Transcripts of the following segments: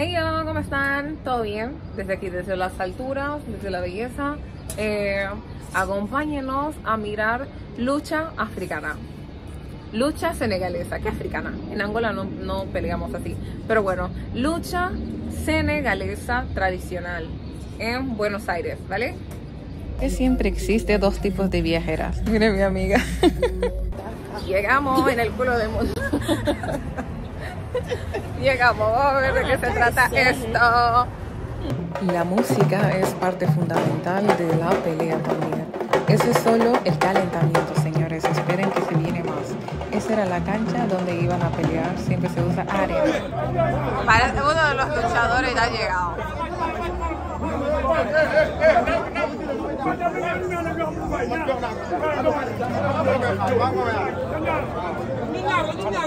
Hey yo, ¿cómo están? ¿Todo bien? Desde aquí, desde las alturas, desde la belleza. Eh, acompáñenos a mirar lucha africana. Lucha senegalesa, ¿qué africana? En Angola no, no peleamos así. Pero bueno, lucha senegalesa tradicional en Buenos Aires, ¿vale? Siempre existe dos tipos de viajeras. Mire mi amiga. Llegamos en el culo del mundo. Llegamos, a ver de qué se trata esto. La música es parte fundamental de la pelea también. Ese es solo el calentamiento, señores. Esperen que se viene más. Esa era la cancha donde iban a pelear. Siempre se usa arena. Parece uno de los luchadores ya ha llegado.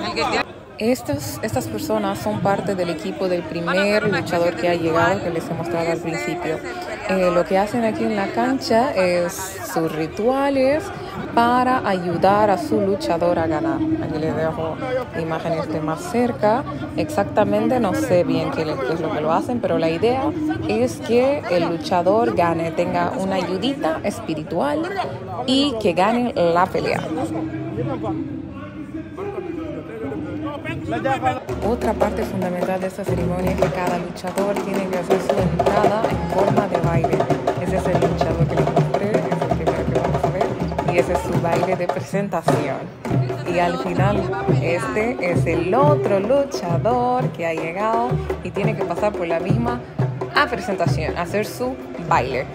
El que estos, estas personas son parte del equipo del primer luchador que ha llegado, que les he mostrado al principio. Eh, lo que hacen aquí en la cancha es sus rituales para ayudar a su luchador a ganar. Aquí les dejo imágenes de más cerca. Exactamente no sé bien qué, qué es lo que lo hacen, pero la idea es que el luchador gane, tenga una ayudita espiritual y que gane la pelea. Otra parte fundamental de esta ceremonia es que cada luchador tiene que hacer su entrada en forma de baile. Ese es el luchador que les mostré, es el primero que vamos a ver, y ese es su baile de presentación. Y al final, este es el otro luchador que ha llegado y tiene que pasar por la misma presentación, hacer su baile.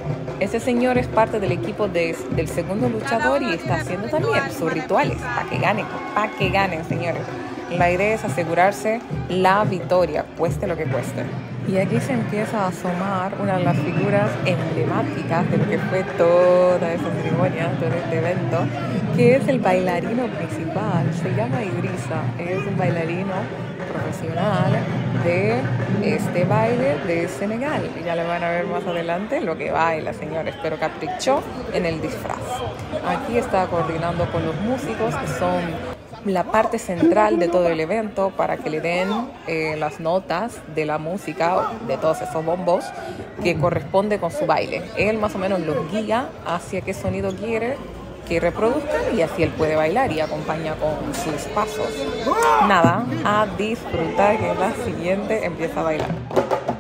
Ese señor es parte del equipo de, del segundo luchador y está haciendo también sus rituales para que ganen, para que ganen, señores. La idea es asegurarse la victoria, cueste lo que cueste. Y aquí se empieza a asomar una de las figuras emblemáticas de lo que fue toda esa ceremonia, todo este evento, que es el bailarino principal. Se llama Idrisa, es un bailarino profesional de este baile de Senegal. Ya le van a ver más adelante lo que baila, señores, pero caprichó en el disfraz. Aquí está coordinando con los músicos que son la parte central de todo el evento para que le den eh, las notas de la música, de todos esos bombos, que corresponde con su baile. Él más o menos los guía hacia qué sonido quiere que reproduzcan y así él puede bailar y acompaña con sus pasos. Nada, a disfrutar que la siguiente empieza a bailar.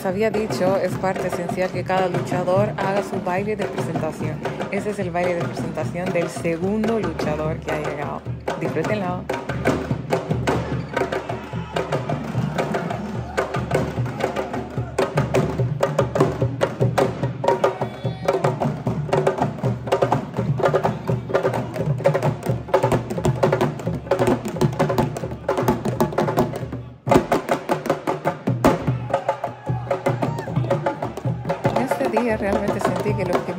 Les había dicho, es parte esencial que cada luchador haga su baile de presentación. Ese es el baile de presentación del segundo luchador que ha llegado. Disfrútenlo.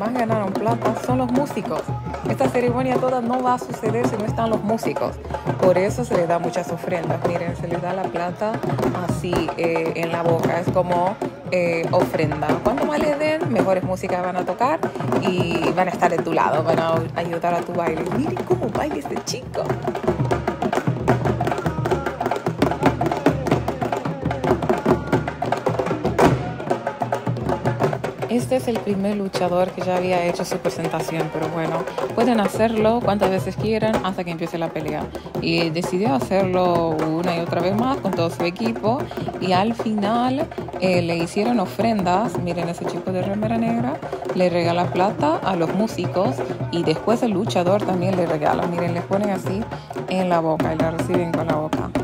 Más ganaron plata son los músicos. Esta ceremonia toda no va a suceder si no están los músicos. Por eso se les da muchas ofrendas. Miren, se les da la plata así eh, en la boca. Es como eh, ofrenda. Cuanto más les den, mejores músicas van a tocar y van a estar de tu lado, van a ayudar a tu baile. Miren cómo baila este chico. Este es el primer luchador que ya había hecho su presentación, pero bueno, pueden hacerlo cuantas veces quieran hasta que empiece la pelea. Y decidió hacerlo una y otra vez más con todo su equipo y al final eh, le hicieron ofrendas. Miren ese chico de remera negra, le regala plata a los músicos y después el luchador también le regala. Miren, le ponen así en la boca y la reciben con la boca.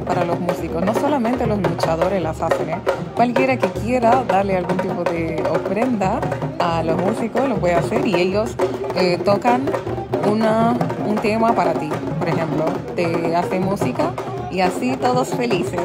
Para los músicos. No solamente los luchadores las hacen, ¿eh? cualquiera que quiera darle algún tipo de ofrenda a los músicos lo puede hacer y ellos eh, tocan una, un tema para ti, por ejemplo, te hacen música y así todos felices.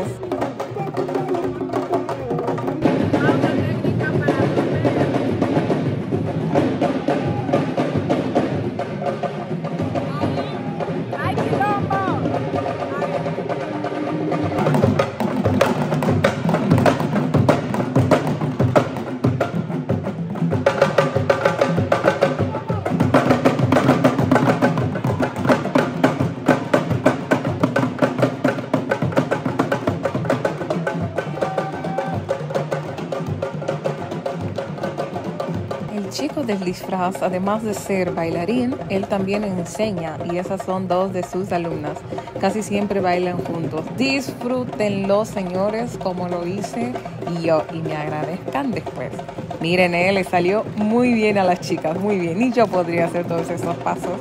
Del disfraz, además de ser bailarín, él también enseña y esas son dos de sus alumnas. Casi siempre bailan juntos. Disfrútenlo, señores, como lo hice yo y me agradezcan después. Miren, él le salió muy bien a las chicas, muy bien. Y yo podría hacer todos esos pasos.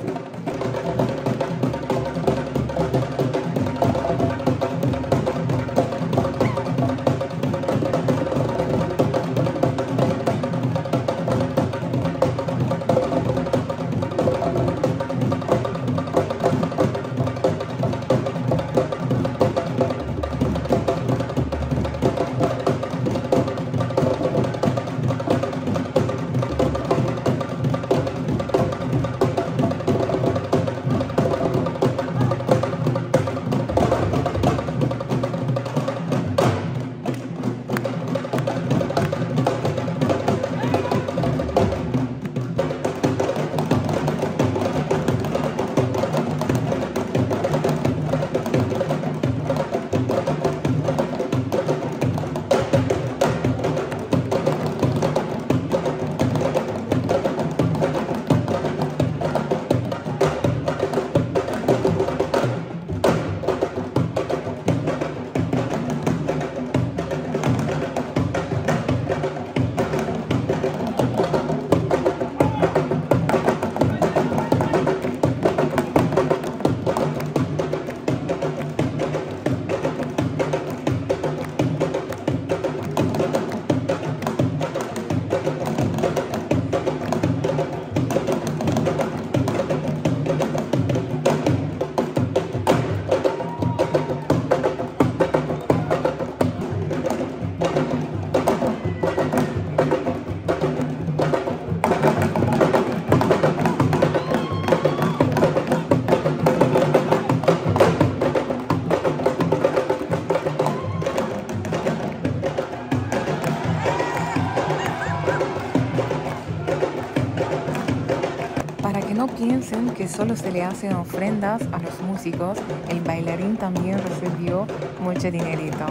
Piensen que solo se le hacen ofrendas a los músicos, el bailarín también recibió mucho dinerito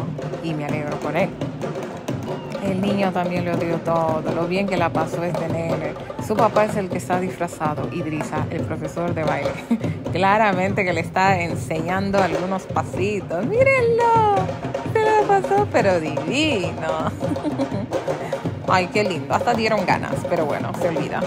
y me alegro por él. El niño también lo dio todo, lo bien que la pasó este nene. Su papá es el que está disfrazado, Idrisa, el profesor de baile. Claramente que le está enseñando algunos pasitos. Mírenlo, se lo pasó, pero divino. Ay, qué lindo, hasta dieron ganas, pero bueno, se olvida.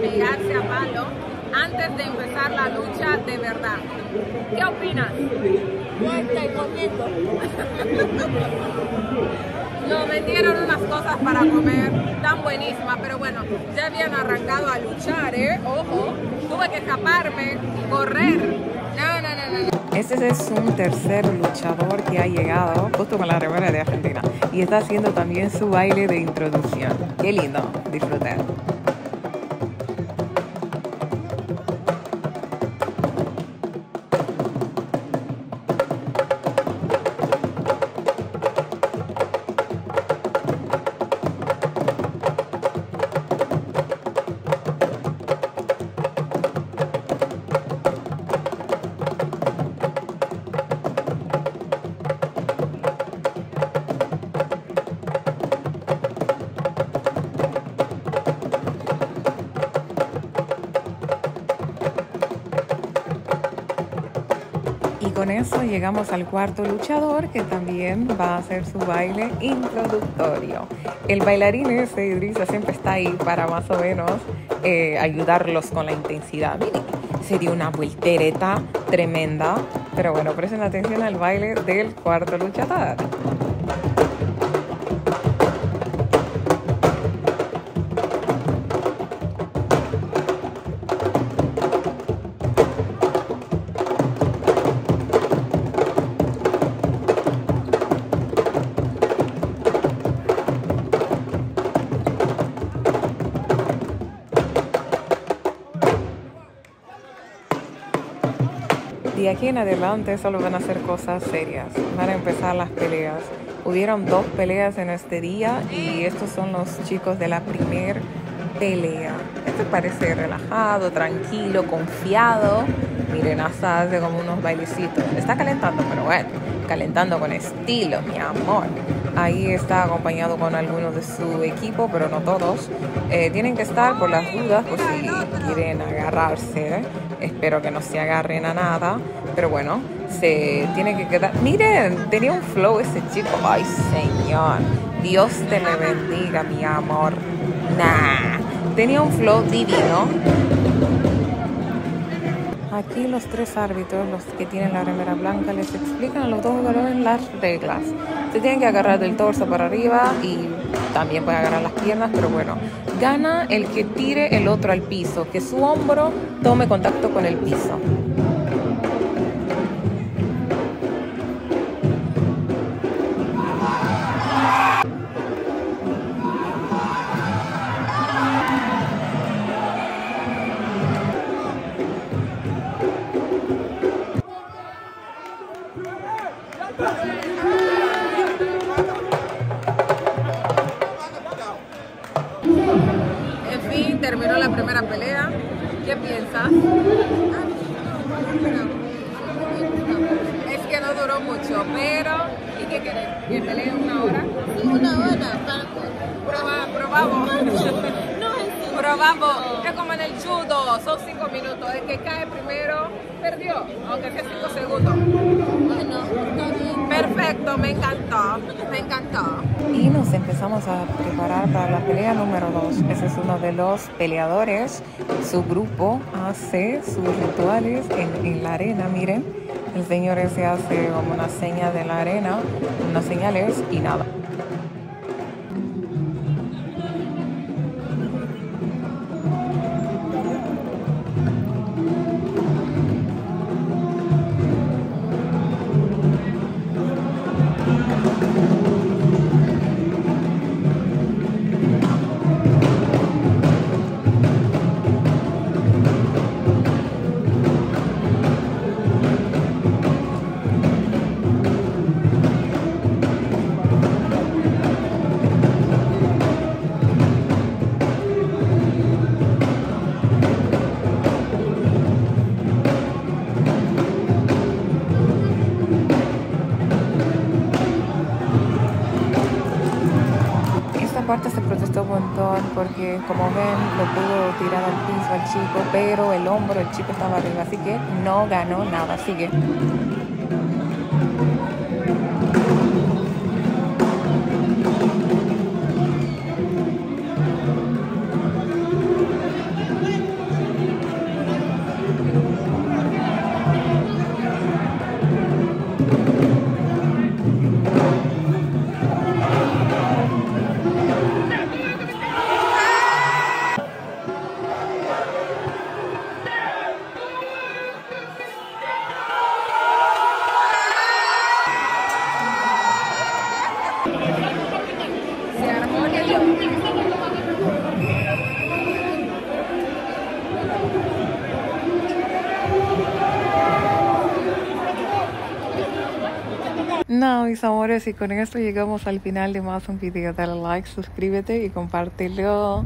Pegarse a palo antes de empezar la lucha de verdad. ¿Qué opinas? estoy comiendo. Nos vendieron unas cosas para comer tan buenísimas, pero bueno, ya habían arrancado a luchar, ¿eh? Ojo, tuve que escaparme, correr. No, no, no, no. Este es un tercer luchador que ha llegado justo con la remera de Argentina y está haciendo también su baile de introducción. Qué lindo, disfrutar. Con eso llegamos al cuarto luchador que también va a hacer su baile introductorio. El bailarín ese, Idrisa, siempre está ahí para más o menos eh, ayudarlos con la intensidad. Miren, se dio una voltereta tremenda. Pero bueno, presten atención al baile del cuarto luchador. De aquí en adelante solo van a hacer cosas serias. Van a empezar las peleas. Hubieron dos peleas en este día y estos son los chicos de la primer pelea. Este parece relajado, tranquilo, confiado. Miren, hasta hace como unos bailecitos. Está calentando, pero bueno, calentando con estilo, mi amor. Ahí está acompañado con algunos de su equipo, pero no todos. Eh, tienen que estar por las dudas, por si quieren agarrarse. Espero que no se agarren a nada. Pero bueno, se tiene que quedar. Miren, tenía un flow ese chico. Ay, señor. Dios te le bendiga, mi amor. Nah. Tenía un flow divino. Aquí los tres árbitros, los que tienen la remera blanca, les explican a los dos jugadores las reglas. Se tienen que agarrar del torso para arriba y también pueden agarrar las piernas, pero bueno, gana el que tire el otro al piso, que su hombro tome contacto con el piso. Es que no duró mucho, pero ¿y qué querés? ¿Que pelee una hora? Una hora Proba, probamos. Probamos. Es como en el judo, son cinco minutos. El que cae primero perdió, aunque sea cinco segundos. Bueno. Perfecto, me encantó. Me encantó. Y nos empezamos a preparar para la pelea número 2. Ese es uno de los peleadores. Su grupo hace sus rituales en, en la arena, miren. El señor ese hace como una seña de la arena, unas señales y nada. Porque como ven lo pudo tirar al piso al chico, pero el hombro del chico estaba arriba, así que no ganó nada. Sigue. Amores, y con esto llegamos al final de más un video. Dale like, suscríbete y compártelo.